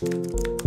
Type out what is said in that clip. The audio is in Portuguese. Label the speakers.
Speaker 1: Música